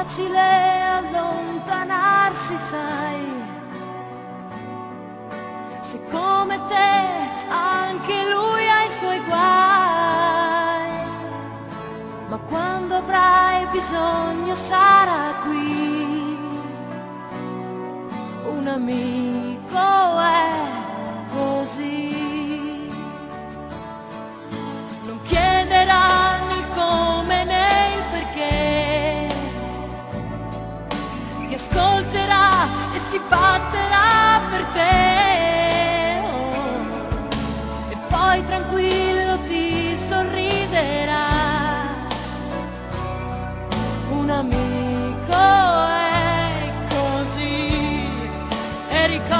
facile allontanarsi, sai. Se come te anche lui ha i suoi guai, ma quando avrai bisogno sarà qui. Un amico è così. si batterà per te. Oh. E poi tranquillo ti sorriderà. Un amico è così. E ricorda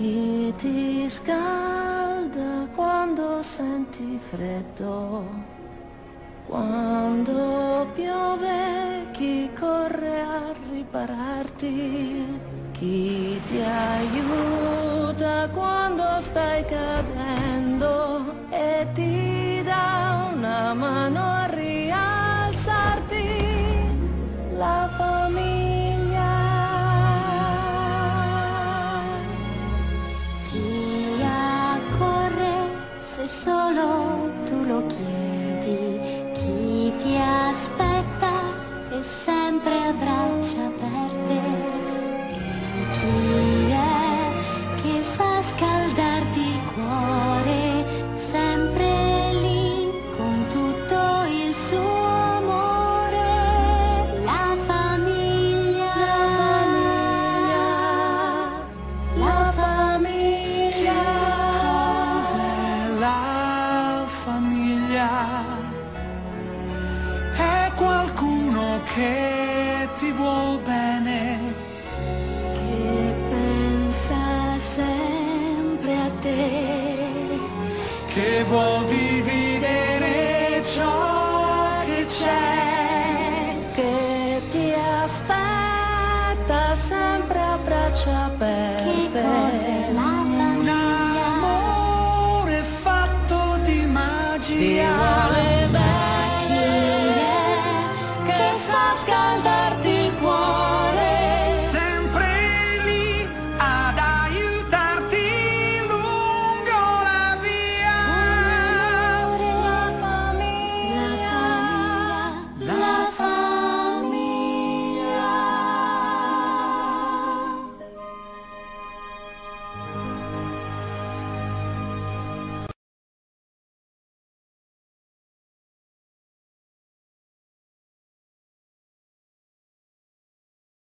Chi ti scalda quando senti freddo? Quando piove chi corre a ripararti? Chi ti aiuta quando stai cadendo e ti dà una mano lo chiedi, chi ti aspetta e sei. vuol dividere ciò che c'è, che ti aspetta sempre a braccia aperte. Che cos'è la famiglia? Un amore fatto di magia.